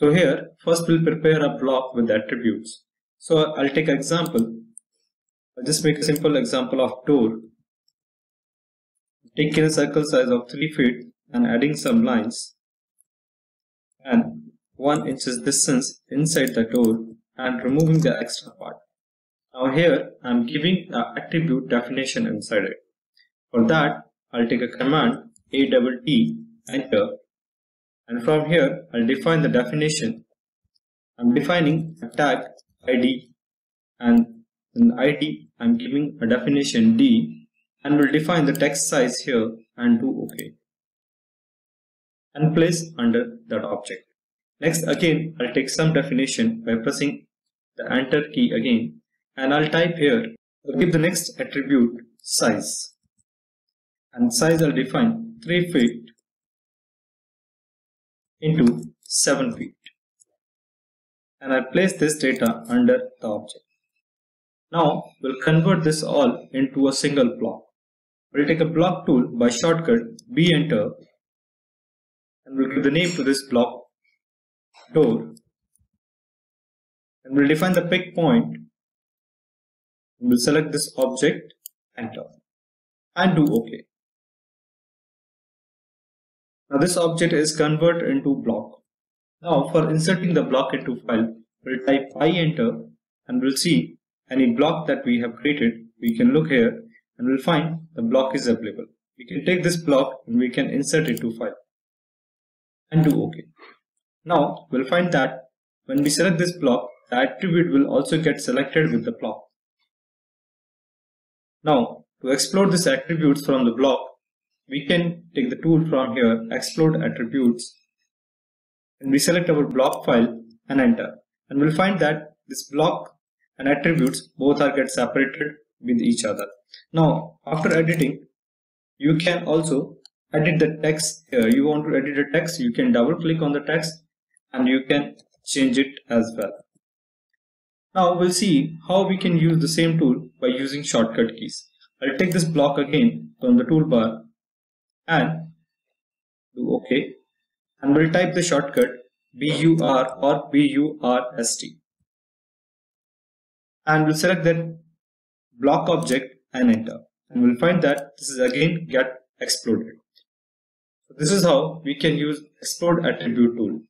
So here, first we'll prepare a block with attributes. So I'll take an example. I'll just make a simple example of door. Taking a circle size of 3 feet and adding some lines and 1 inches distance inside the door and removing the extra part. Now here I'm giving the attribute definition inside it. For that I'll take a command a double t enter and from here I'll define the definition. I'm defining a tag id and in id I'm giving a definition d and we'll define the text size here and do ok and place under that object. Next again I'll take some definition by pressing the enter key again and I'll type here I'll give the next attribute size and size I'll define 3 feet into 7 feet and I'll place this data under the object. Now we'll convert this all into a single block. We'll take a block tool by shortcut B enter and we'll give the name to this block door and we'll define the pick point and we'll select this object enter and do ok now this object is converted into block. Now for inserting the block into file we'll type i enter and we'll see any block that we have created. We can look here and we'll find the block is available. We can take this block and we can insert it to file and do ok now we'll find that when we select this block the attribute will also get selected with the block. Now, to explode these attributes from the block, we can take the tool from here, explode attributes, and we select our block file and enter. And we'll find that this block and attributes both are get separated with each other. Now, after editing, you can also edit the text here. You want to edit the text, you can double click on the text and you can change it as well. Now we'll see how we can use the same tool by using shortcut keys. I'll take this block again from the toolbar and do OK and we'll type the shortcut BUR or BURST and we'll select that block object and enter and we'll find that this is again get exploded. So this is how we can use explode attribute tool.